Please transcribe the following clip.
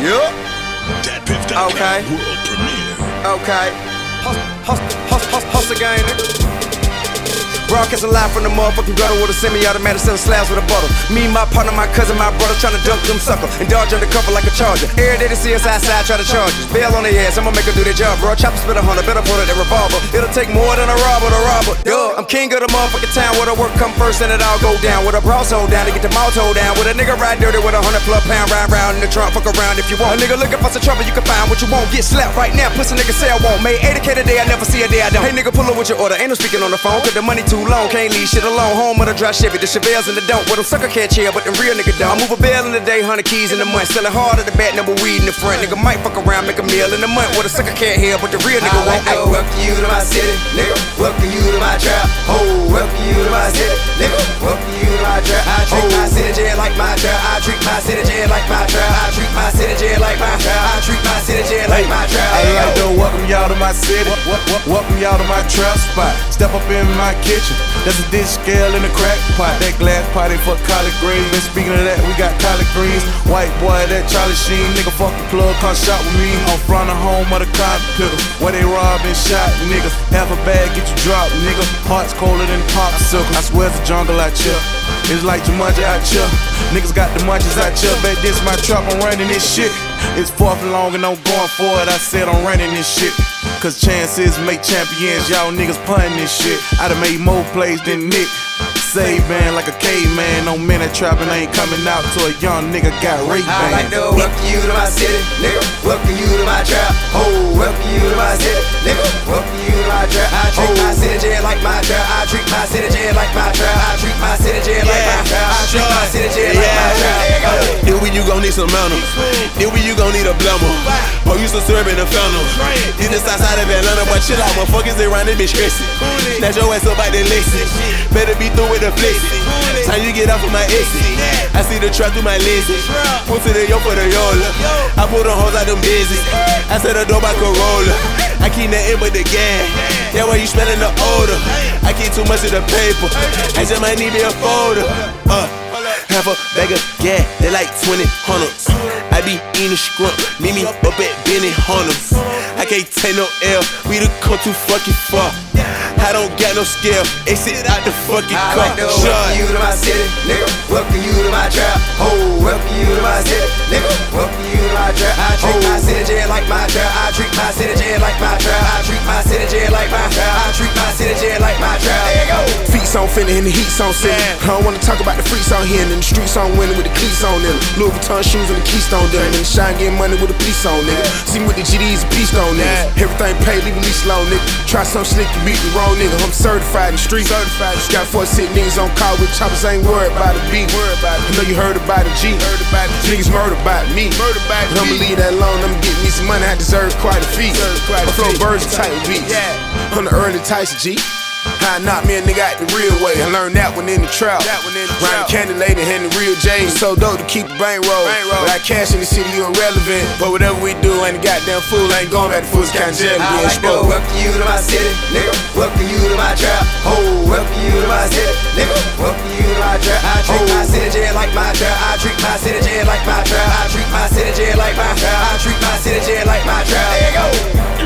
Yup. DatPiff.com Okay. world premiere. Okay. Hustle, hustle, hustle, hustle, hustle nigga. Broadcasting live from the motherfucking gutter with a semi-automatic selling slabs with a butter. Me, my partner, my cousin, my brother trying to dunk them sucker and dodge undercover like a charger. Every day they see us outside, try to charge us. Bail on their ass, I'ma make them do their job, bro. Chopper spit a hundred, better put it in revolver. It'll take more than a robber to rob her. I'm king of the motherfucking town where the work come first and it all go down. With a bras hold down to get the mouth hold down. With a nigga ride dirty with a hundred plus pound round round in the trunk. Fuck around if you want. A nigga looking for some trouble, you can find what you want. Get slapped right now, pussy nigga say I won't. Made 80k a day, I never see a day I don't. Hey nigga, pull up with your order. Ain't no speaking on the phone, cause the money too long. Can't leave shit alone. Home of the dry Chevy, the Chevelles and the don't. Them sucker can't chill, but the real nigga don't. I move a bell in the day, hundred keys in the month. Selling hard at the back, number weed in the front. Nigga might fuck around, make a meal in the month. Where the sucker can't hear, but the real nigga won't. Ay, welcome you to my city, nigga. Welcome you to my trap. Oh, welcome you to my city, nigga. Welcome you to my trap. I treat my city jail like my trap. I treat my city jail like my trap. I treat my city jail like my trap. I treat my city jail like my trap. I like to welcome y'all to my city. Welcome y'all to my trap spot. Step up in my kitchen. There's a dish scale in the crack pot. That glass potty for collard greens. Been speaking of that, we got collard greens. White boy, that Charlie Sheen. Nigga, fuck the plug, come shop with me. On front of home of the cockpit. Where they rob and shot niggas. Half a bag get you dropped, nigga. Hearts colder than popsicle. I swear it's the jungle out here. It's like Jumanji out here. Niggas got the munchies out here. Bet this my trap, I'm running this shit. It's fourth and long and I'm going for it. I said I'm running this shit. Cause chances make champions. Y'all niggas punting this shit. I done made more plays than Nick. Save man like a caveman. No minute trapping ain't coming out till a young nigga got rape I like to welcome you to my city, nigga. Welcome you to my trap. Oh, welcome you to my city, nigga. Welcome you to my trap. I treat my city like my trap. I treat my city like my trap. Gon' need a blemmer. Oh, you some syrup in the funnel. This the south side of Atlanta, but chill out, motherfuckers around this bitch stressing. Snatch your ass up out that Lexus. Better be through with the flexing. Time you get off of my exit. I see the truck through my lenses. Put to the yo for the yola. I put on hoes out them busy. I said the door by Corolla. I keep nothing but the gas. Yeah, why you smelling the odor? I keep too much of the paper. I just might need me a folder. Uh. Half a bag of gas, they like twenty 20 hundreds. I be eating scrump, meet me up at Benny Hunters. I can't take no L, we the come too fucking far. I don't got no skill, exit out the fucking I car. like to welcome you to my city, nigga. Welcome you to my trap. Oh, welcome you to my city, nigga. Welcome you to my trap. I treat my city jail like my trap. I treat my city jail like my trap. I treat my city jail like my trap. I treat my city finna and the heat's on sitting. I don't wanna talk about the freaks on here and then the streets on winning with the cleats on them. Louis Vuitton shoes and the Keystone them. And the shine getting money with the police on nigga. See me with the GDs and peace on nigga. Everything paid, leave the lease low nigga. Try some slick, you beat the wrong nigga. I'm certified in the street. Certified. Got four sick niggas on call with choppers, ain't worried about the beat. Worried about it. I know you heard about the G. Heard about it. Niggas murdered by me. Murdered by me. I'ma leave that alone. I'ma get me some money. I deserve quite a feat. I flow birds and tight beats. I'm the early Tyson G. How I me a nigga out the real way. I learned that one in the trap. That one in the Candy Lady and the real J. So dope to keep the bank roll. But I cash in the city, you irrelevant. But whatever we do, ain't a goddamn fool. Ain't going back to Fulton County Jail. ain't like to welcome you to my city, nigga. Welcome you to my trap. Oh, welcome you to my city, nigga. Welcome you to my trap. I treat my city jail like my trap. I treat my city jail like my trap. I treat my city jail like my trap. I treat my city jail like my trap. There you go.